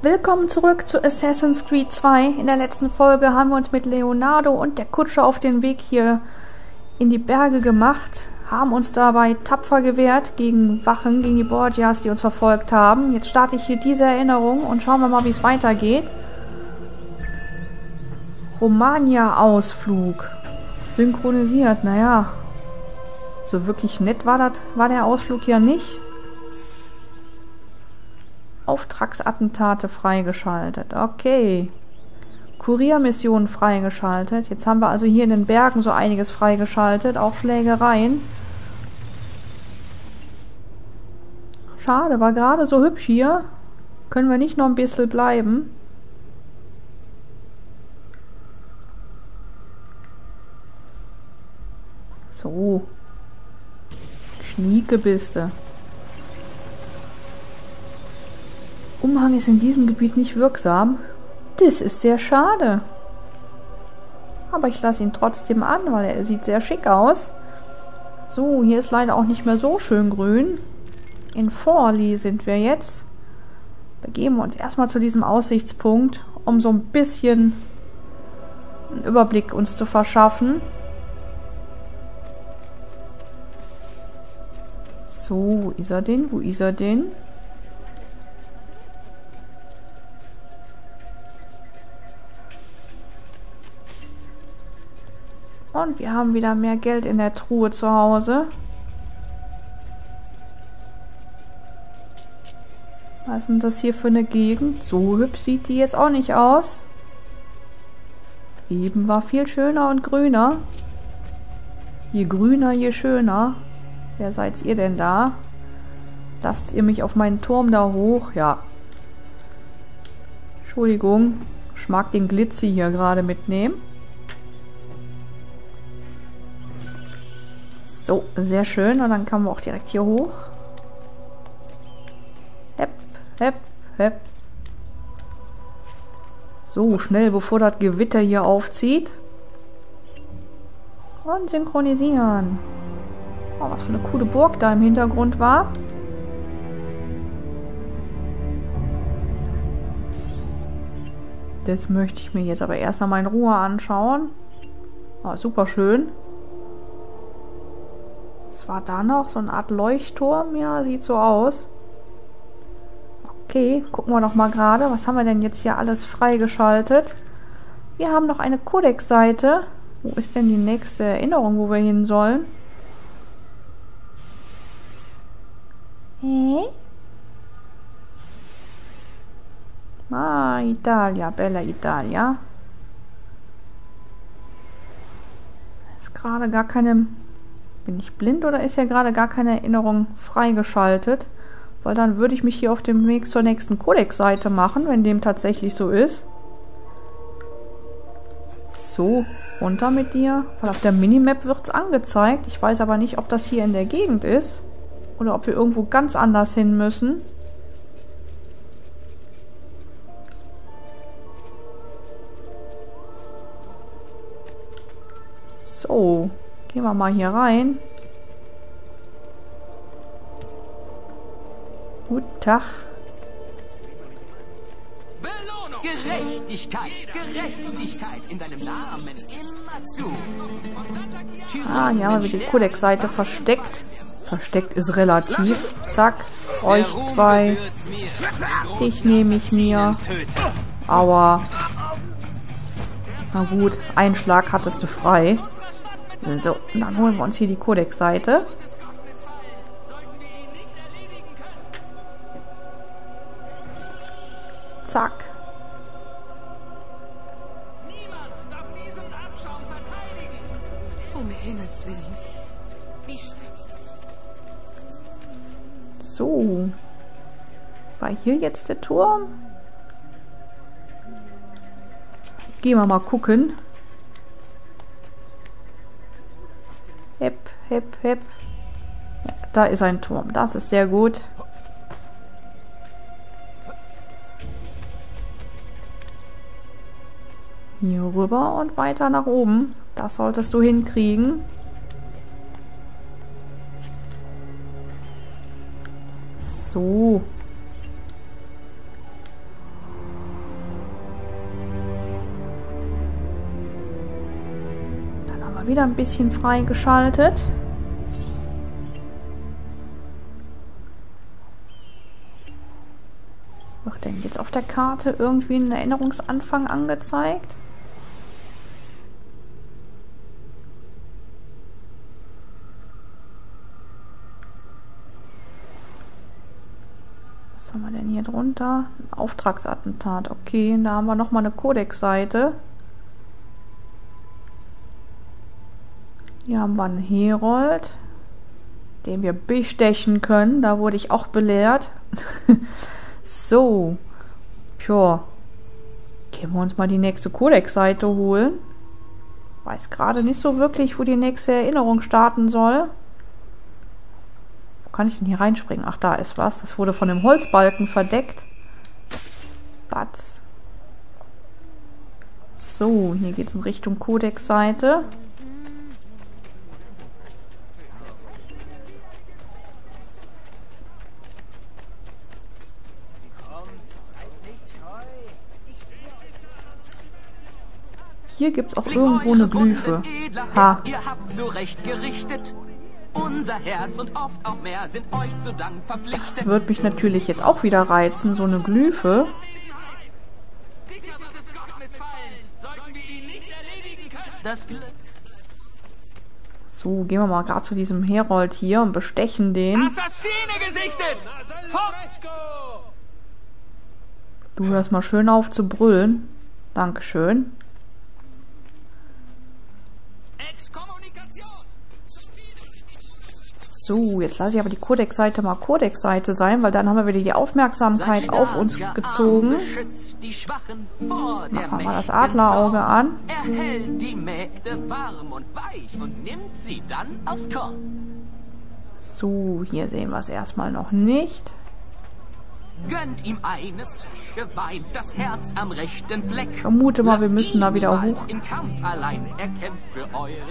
Willkommen zurück zu Assassin's Creed 2. In der letzten Folge haben wir uns mit Leonardo und der Kutsche auf den Weg hier in die Berge gemacht, haben uns dabei tapfer gewehrt gegen Wachen, gegen die Borgias, die uns verfolgt haben. Jetzt starte ich hier diese Erinnerung und schauen wir mal, wie es weitergeht. Romagna-Ausflug. Synchronisiert, naja. So wirklich nett war, das, war der Ausflug ja nicht. Auftragsattentate freigeschaltet. Okay. Kuriermissionen freigeschaltet. Jetzt haben wir also hier in den Bergen so einiges freigeschaltet. Auch Schlägereien. Schade, war gerade so hübsch hier. Können wir nicht noch ein bisschen bleiben? So. Schniegebiste. Umhang ist in diesem Gebiet nicht wirksam. Das ist sehr schade. Aber ich lasse ihn trotzdem an, weil er sieht sehr schick aus. So, hier ist leider auch nicht mehr so schön grün. In Forli sind wir jetzt. Begeben wir uns erstmal zu diesem Aussichtspunkt, um so ein bisschen einen Überblick uns zu verschaffen. So, wo ist er denn? Wo ist er denn? Und wir haben wieder mehr Geld in der Truhe zu Hause. Was ist denn das hier für eine Gegend? So hübsch sieht die jetzt auch nicht aus. Eben war viel schöner und grüner. Je grüner, je schöner. Wer seid ihr denn da? Lasst ihr mich auf meinen Turm da hoch? Ja. Entschuldigung. Ich mag den Glitzy hier gerade mitnehmen. So, sehr schön. Und dann kommen wir auch direkt hier hoch. Hepp, hepp, hepp. So, schnell, bevor das Gewitter hier aufzieht. Und synchronisieren. Oh, was für eine coole Burg da im Hintergrund war. Das möchte ich mir jetzt aber erst einmal in Ruhe anschauen. Oh, super schön. War da noch? So eine Art Leuchtturm? Ja, sieht so aus. Okay, gucken wir noch mal gerade. Was haben wir denn jetzt hier alles freigeschaltet? Wir haben noch eine Codex-Seite. Wo ist denn die nächste Erinnerung, wo wir hin sollen? Hä? Ah, Italia, Bella Italia. Ist gerade gar keine... Bin ich blind oder ist ja gerade gar keine Erinnerung freigeschaltet? Weil dann würde ich mich hier auf dem Weg zur nächsten Codex-Seite machen, wenn dem tatsächlich so ist. So, runter mit dir. Weil auf der Minimap wird es angezeigt. Ich weiß aber nicht, ob das hier in der Gegend ist. Oder ob wir irgendwo ganz anders hin müssen. So, gehen wir mal hier rein. Guten Tag. Gerechtigkeit, Gerechtigkeit in deinem Namen immer zu. Ah, hier haben wir die Codex-Seite versteckt. Versteckt ist relativ. Zack. Euch zwei. Dich nehme ich mir. Aua. Na gut, einen Schlag hattest du frei. So, dann holen wir uns hier die Codex-Seite. Zack. Um Himmels Willen. Wie So. War hier jetzt der Turm? Gehen wir mal gucken. hip, hip. Ja, da ist ein Turm. Das ist sehr gut. Hier rüber und weiter nach oben. Das solltest du hinkriegen. So. Dann haben wir wieder ein bisschen freigeschaltet. Der Karte irgendwie ein Erinnerungsanfang angezeigt? Was haben wir denn hier drunter? Ein Auftragsattentat. Okay, da haben wir nochmal eine Codex-Seite. Hier haben wir einen Herold, den wir bestechen können. Da wurde ich auch belehrt. so. Tja. Gehen wir uns mal die nächste Codex-Seite holen. Weiß gerade nicht so wirklich, wo die nächste Erinnerung starten soll. Wo kann ich denn hier reinspringen? Ach, da ist was. Das wurde von dem Holzbalken verdeckt. Batz. So, hier geht es in Richtung Codex-Seite. Hier gibt es auch irgendwo eine Glyphe. Ha. Ihr habt so recht gerichtet. Unser Herz und oft auch mehr sind euch zu Dank verpflichtet. Das wird mich natürlich jetzt auch wieder reizen, so eine Glyphe. So, gehen wir mal gerade zu diesem Herold hier und bestechen den. Assassine gesichtet! Du hörst mal schön auf zu brüllen. Dankeschön. So, jetzt lasse ich aber die Codex-Seite mal Codex-Seite sein, weil dann haben wir wieder die Aufmerksamkeit auf uns gezogen. Machen wir mal das Adlerauge an. So, hier sehen wir es erstmal noch nicht. Gönnt ihm eine Flasche Wein, das Herz am rechten Fleck. Ich vermute mal, wir müssen da wieder hoch.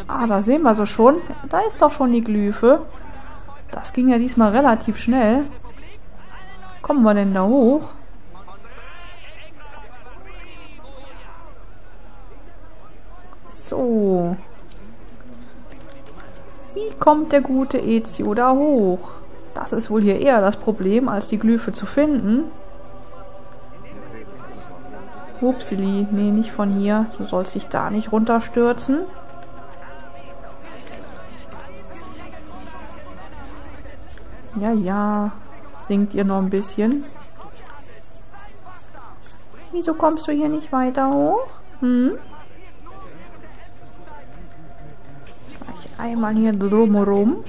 Ah, da sehen wir sie schon. Da ist doch schon die Glyphe. Das ging ja diesmal relativ schnell. Kommen wir denn da hoch? So. Wie kommt der gute Ezio da hoch? Das ist wohl hier eher das Problem, als die Glyphe zu finden. Upsili, nee, nicht von hier. Du sollst dich da nicht runterstürzen. Ja, ja. Singt ihr noch ein bisschen? Wieso kommst du hier nicht weiter hoch? Hm? Ich einmal hier drumherum.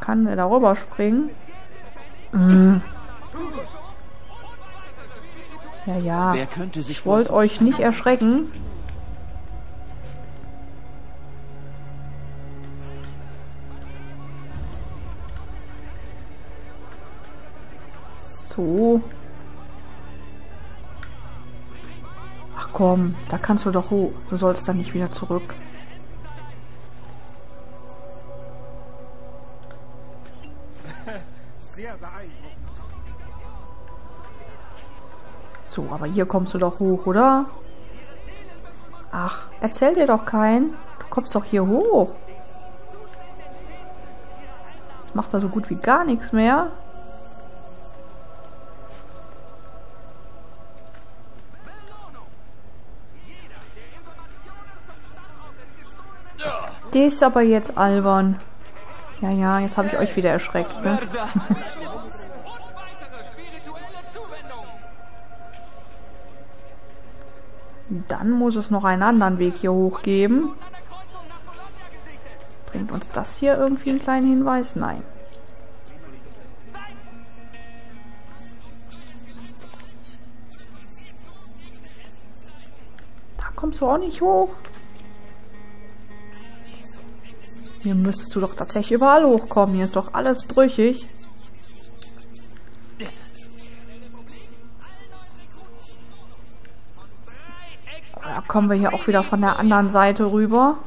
Kann der darüber springen? Hm. Ja, ja. Ich wollte euch nicht erschrecken. So. Ach komm, da kannst du doch hoch. Du sollst dann nicht wieder zurück. So, aber hier kommst du doch hoch, oder? Ach, erzähl dir doch keinen. Du kommst doch hier hoch. Das macht er so gut wie gar nichts mehr. Das ist aber jetzt albern. Ja, ja, jetzt habe ich euch wieder erschreckt, ne? Dann muss es noch einen anderen Weg hier hoch geben. Bringt uns das hier irgendwie einen kleinen Hinweis? Nein. Da kommst du auch nicht hoch. Hier müsstest du doch tatsächlich überall hochkommen. Hier ist doch alles brüchig. Da kommen wir hier auch wieder von der anderen Seite rüber.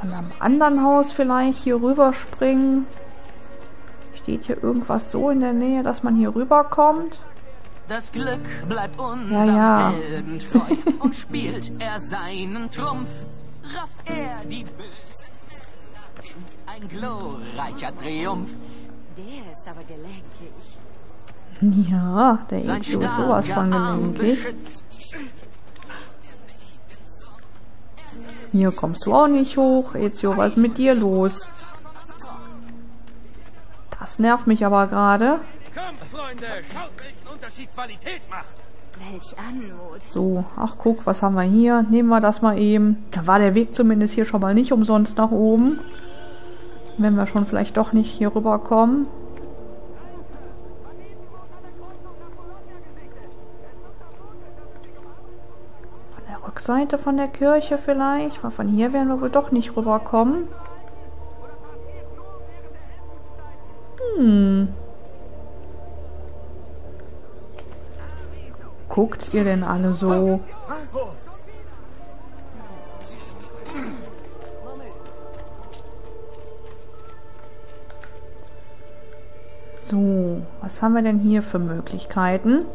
Von einem anderen Haus vielleicht hier rüberspringen. Steht hier irgendwas so in der Nähe, dass man hier rüberkommt? Das Glück bleibt unserem Ja, ja. Und spielt er seinen Trumpf, rafft er die bösen Männer hin. Ein glorreicher Triumph. Der ist aber gelenkig. Ja, der Ezio ist sowas von gelenkig. Hier kommst du auch nicht hoch. Ezio, was ist mit dir los? Das nervt mich aber gerade. So, ach guck, was haben wir hier? Nehmen wir das mal eben. Da war der Weg zumindest hier schon mal nicht umsonst nach oben. Wenn wir schon vielleicht doch nicht hier rüberkommen. Von der Rückseite von der Kirche vielleicht. Weil von hier werden wir wohl doch nicht rüberkommen. Hm. Guckt ihr denn alle so? So, was haben wir denn hier für Möglichkeiten?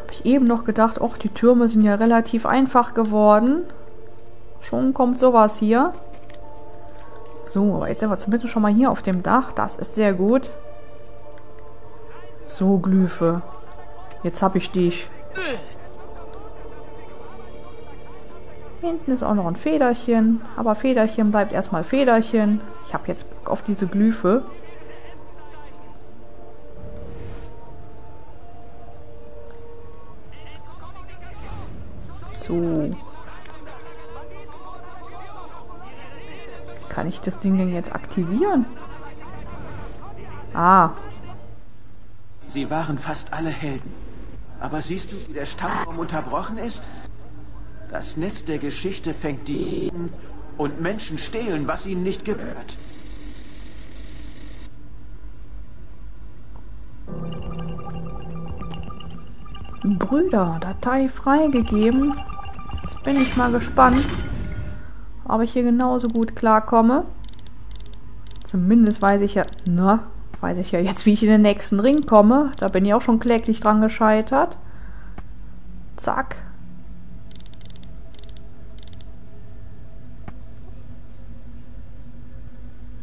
Habe ich eben noch gedacht, ach, die Türme sind ja relativ einfach geworden. Schon kommt sowas hier. So, jetzt sind wir zumindest schon mal hier auf dem Dach. Das ist sehr gut. So, Glyphe. Jetzt hab ich dich. Hinten ist auch noch ein Federchen. Aber Federchen bleibt erstmal Federchen. Ich habe jetzt Bock auf diese Glyphe. Kann ich das Ding denn jetzt aktivieren? Ah, Sie waren fast alle Helden. Aber siehst du, wie der Stammbaum unterbrochen ist? Das Netz der Geschichte fängt die Jeden und Menschen stehlen, was ihnen nicht gehört. Brüder, Datei freigegeben. Jetzt bin ich mal gespannt, ob ich hier genauso gut klarkomme. Zumindest weiß ich ja, na, weiß ich ja jetzt, wie ich in den nächsten Ring komme. Da bin ich auch schon kläglich dran gescheitert. Zack.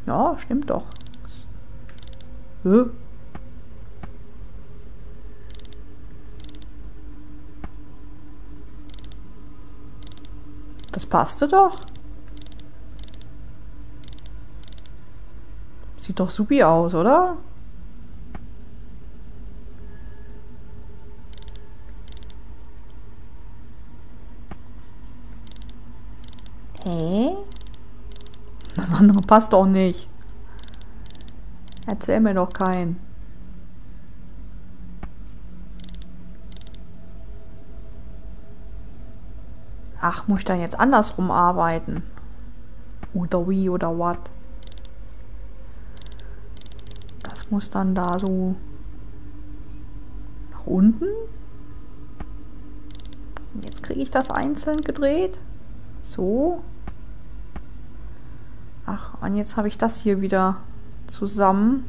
Ja, stimmt doch. Hä? Das passte doch. Sieht doch supi aus, oder? Hä? Das andere passt doch nicht. Erzähl mir doch keinen. Ach, muss ich dann jetzt andersrum arbeiten? Oder wie oder was? Muss dann da so nach unten. Jetzt kriege ich das einzeln gedreht. So. Ach, und jetzt habe ich das hier wieder zusammen.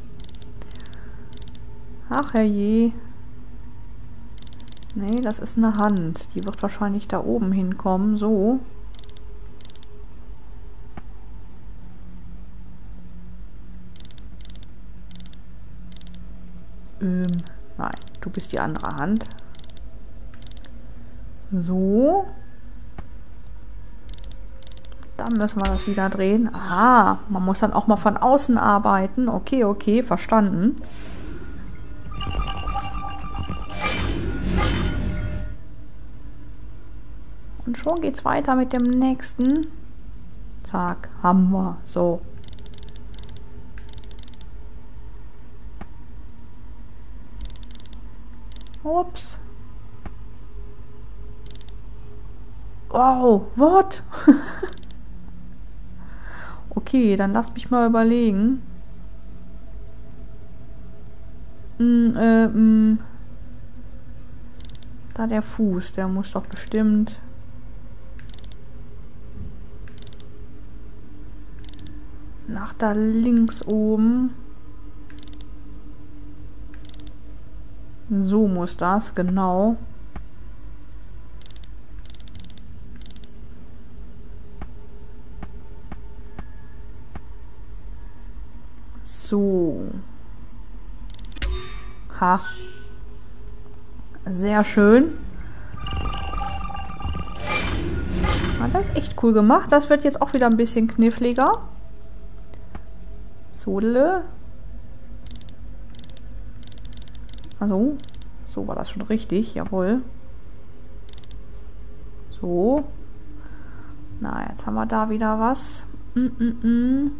Ach herrje. Nee, das ist eine Hand. Die wird wahrscheinlich da oben hinkommen. So. Ähm, nein, du bist die andere Hand. So. Dann müssen wir das wieder drehen. Ah, man muss dann auch mal von außen arbeiten. Okay, okay, verstanden. Und schon geht's weiter mit dem nächsten. Zack, haben wir. So. Ups. Wow, what? okay, dann lass mich mal überlegen. Mm, äh, mm. Da der Fuß, der muss doch bestimmt. Nach da links oben. So muss das, genau. So. Ha. Sehr schön. Ah, das ist echt cool gemacht. Das wird jetzt auch wieder ein bisschen kniffliger. Sodele. Also, so war das schon richtig, jawohl. So. Na, jetzt haben wir da wieder was. Mm -mm -mm.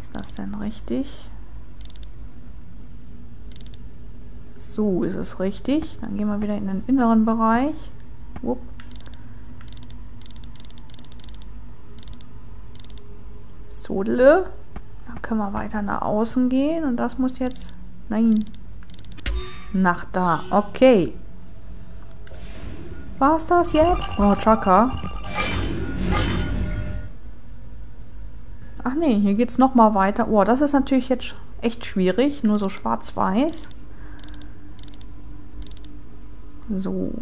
Ist das denn richtig? So ist es richtig. Dann gehen wir wieder in den inneren Bereich. Wupp. Sodele. Können wir weiter nach außen gehen. Und das muss jetzt... Nein. Nach da. Okay. War's das jetzt? Oh, Chaka. Ach nee, hier geht's nochmal weiter. Oh, das ist natürlich jetzt echt schwierig. Nur so schwarz-weiß. So.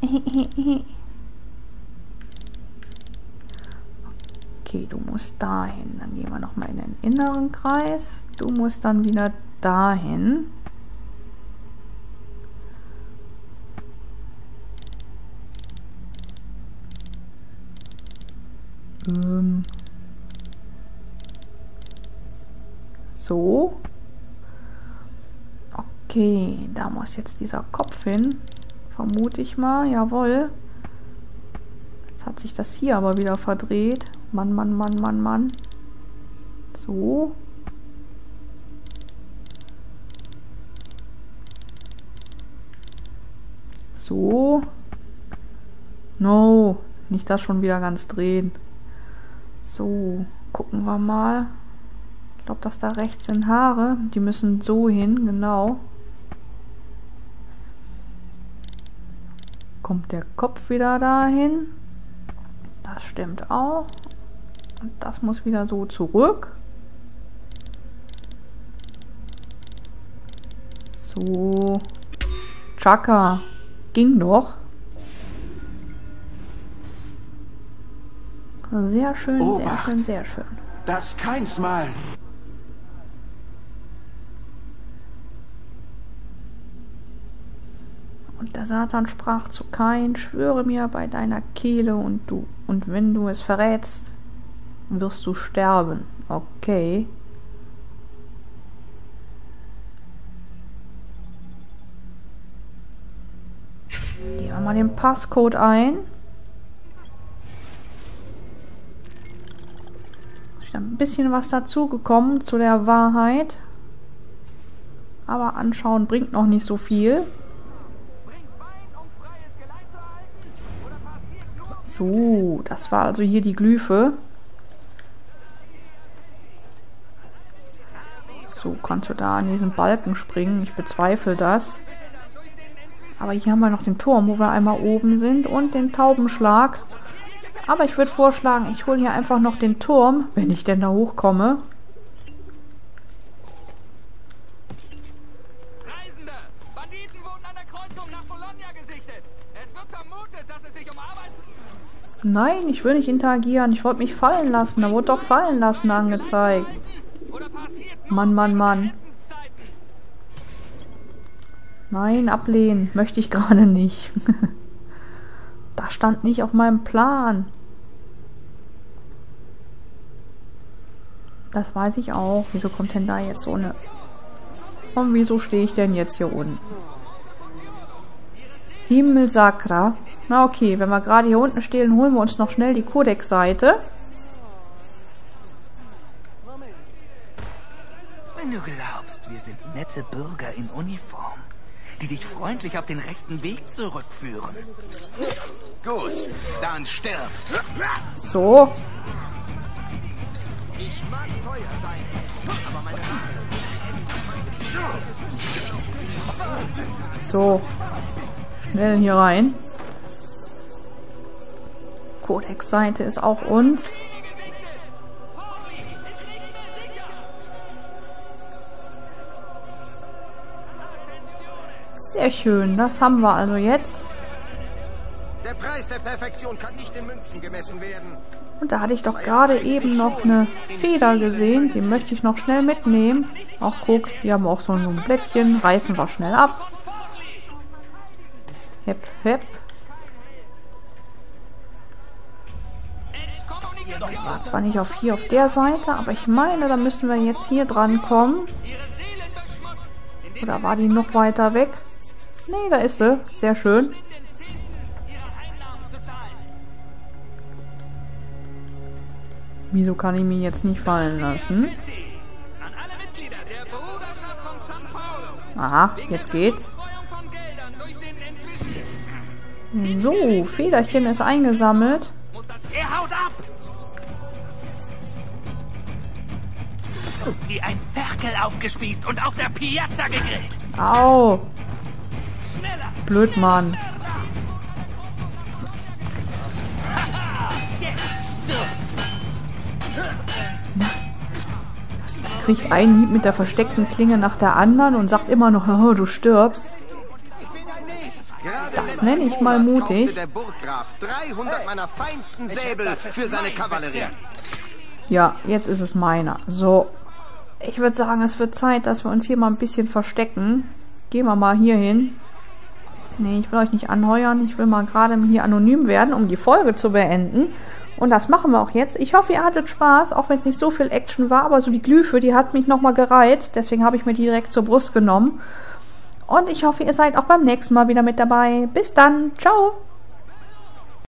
Okay, du musst dahin. Dann gehen wir nochmal in den inneren Kreis. Du musst dann wieder dahin. Ähm. So. Okay, da muss jetzt dieser Kopf hin. Vermute ich mal. Jawohl. Jetzt hat sich das hier aber wieder verdreht. Mann, Mann, Mann, Mann, Mann. So. So. No. Nicht das schon wieder ganz drehen. So. Gucken wir mal. Ich glaube, dass da rechts sind Haare. Die müssen so hin, genau. Kommt der Kopf wieder dahin. Das stimmt auch. Und das muss wieder so zurück. So. Chaka. Ging noch. Sehr schön, Obacht. sehr schön, sehr schön. Das keins Mal. Und der Satan sprach zu Kain, schwöre mir bei deiner Kehle und du, und wenn du es verrätst, wirst du sterben. Okay. Geben wir mal den Passcode ein. Ist ein bisschen was dazugekommen zu der Wahrheit. Aber anschauen bringt noch nicht so viel. So, das war also hier die Glyphe. So, kannst du da an diesen Balken springen? Ich bezweifle das. Aber hier haben wir noch den Turm, wo wir einmal oben sind und den Taubenschlag. Aber ich würde vorschlagen, ich hole hier einfach noch den Turm, wenn ich denn da hochkomme. Nein, ich will nicht interagieren. Ich wollte mich fallen lassen. Da wurde doch fallen lassen angezeigt. Mann, Mann, Mann. Nein, ablehnen. Möchte ich gerade nicht. das stand nicht auf meinem Plan. Das weiß ich auch. Wieso kommt denn da jetzt so eine... Und wieso stehe ich denn jetzt hier unten? Himmelsakra. Na okay, wenn wir gerade hier unten stehen, holen wir uns noch schnell die Codex-Seite. Wenn du glaubst, wir sind nette Bürger in Uniform, die dich freundlich auf den rechten Weg zurückführen. Gut, dann stirb. So. Ich mag teuer sein, aber meine So. Schnell hier rein. Codex-Seite ist auch uns. Sehr schön, das haben wir also jetzt. Der Preis der Perfektion kann nicht in Münzen gemessen werden. Und da hatte ich doch gerade eben noch eine Feder gesehen. Die möchte ich noch schnell mitnehmen. Ach, guck, hier haben wir auch so ein Blättchen. Reißen wir schnell ab. Hep, hep. War zwar nicht auf hier auf der Seite, aber ich meine, da müssten wir jetzt hier dran kommen. Oder war die noch weiter weg? Nee, da ist sie. Sehr schön. Wieso kann ich mich jetzt nicht fallen lassen? Aha, jetzt geht's. So, Federchen ist eingesammelt. Er haut ab! Hast wie ein Ferkel aufgespießt und auf der Piazza gegrillt. Au! Blöd, Mann. Kriegt einen Hieb mit der versteckten Klinge nach der anderen und sagt immer noch, oh, du stirbst. Das nenne ich mal mutig. kaufte der Burggraf 300 meiner feinsten Säbel für seine Kavallerie. Ja, jetzt ist es meiner. So, ich würde sagen, es wird Zeit, dass wir uns hier mal ein bisschen verstecken. Gehen wir mal hier hin. Nee, ich will euch nicht anheuern. Ich will mal gerade hier anonym werden, um die Folge zu beenden. Und das machen wir auch jetzt. Ich hoffe, ihr hattet Spaß, auch wenn es nicht so viel Action war. Aber so die Glyphe, die hat mich nochmal gereizt. Deswegen habe ich mir die direkt zur Brust genommen. Und ich hoffe, ihr seid auch beim nächsten Mal wieder mit dabei. Bis dann. Ciao.